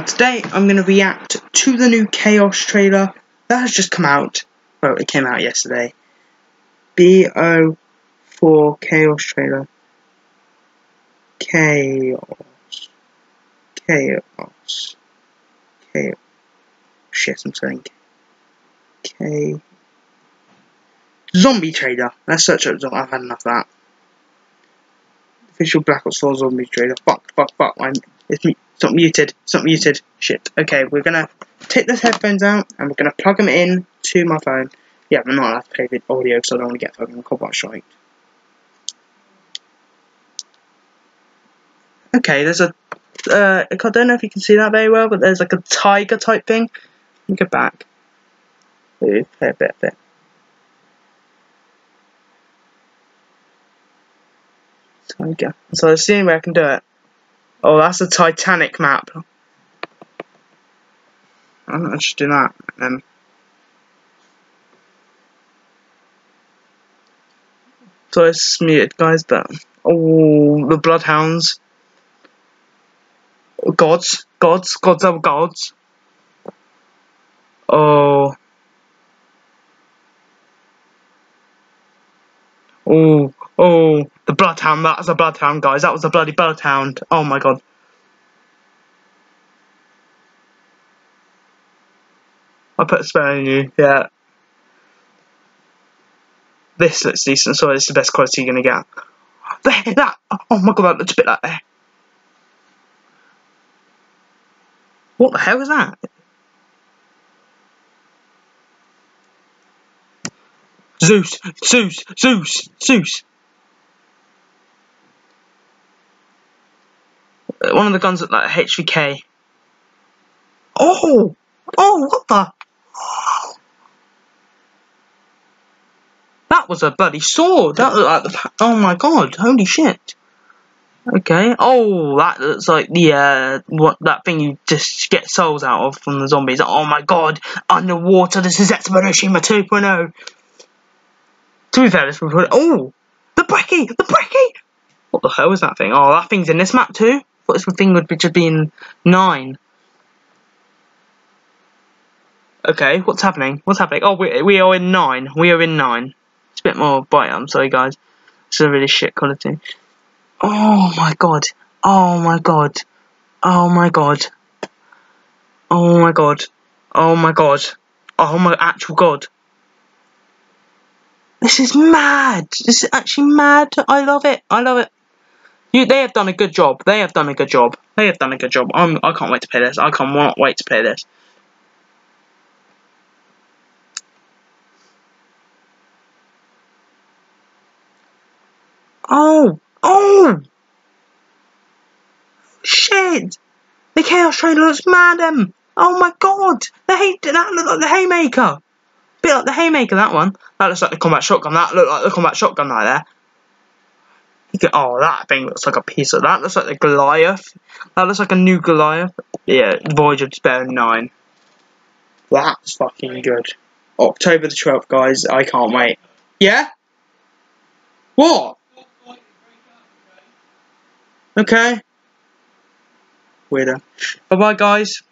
today I'm going to react to the new Chaos trailer that has just come out. Well, it came out yesterday. BO4 Chaos trailer. Chaos. Chaos. Chaos. Shit, I'm saying. K. Zombie trailer. Let's search up zombie. I've had enough of that. Official Black Ops 4 zombie trailer. Fuck, fuck, fuck. I'm, it's me. It's not muted. It's not muted. Shit. Okay, we're gonna take the headphones out and we're gonna plug them in to my phone. Yeah, I'm not allowed to play the audio because I don't want to get fucking copyright strike. Okay, there's a. Uh, I don't know if you can see that very well, but there's like a tiger type thing. Go back. Ooh, play bit, bit, bit. Tiger. So let's see where I can do it. Oh, that's a Titanic map. I'm not interested in that. Then. so it's muted, guys. But oh, the Bloodhounds. Gods, gods, gods of gods. Oh. Oh, oh, the Bloodhound, that was a Bloodhound, guys. That was a bloody Bloodhound. Oh my god. I put a spell in you, yeah. This looks decent, so it's the best quality you're gonna get. There, that! Oh my god, that looks a bit like there. What the hell is that? Zeus! Zeus! Zeus! Zeus! One of the guns looked like HVK. Oh! Oh, what the? That was a bloody sword. That looked like the. Oh my god! Holy shit! Okay. Oh, that looks like the uh, what that thing you just get souls out of from the zombies. Oh my god! Underwater. This is Expedition 2.0. To be fair, this was oh the brekkie, the brekkie. What the hell is that thing? Oh, that thing's in this map too. What this thing would be just be in nine. Okay, what's happening? What's happening? Oh, we, we are in 9. We are in 9. It's a bit more bright, I'm sorry, guys. It's a really shit quality. Oh, my God. Oh, my God. Oh, my God. Oh, my God. Oh, my God. Oh, my actual God. This is mad. This is actually mad. I love it. I love it. You, they have done a good job. They have done a good job. They have done a good job. I'm, I can't wait to play this. I can't wait to play this. Oh! Oh! Shit! The Chaos Train looks madam! Um. Oh my god! The hay that looked like the Haymaker! Bit like the Haymaker, that one. That looks like the combat shotgun. That looked like the combat shotgun right there. Can, oh, that thing looks like a piece of that. Looks like the Goliath. That looks like a new Goliath. Yeah, Voyage of Despair 9. That's fucking good. October the 12th, guys. I can't wait. Yeah? What? Okay. Weirdo. Bye bye, guys.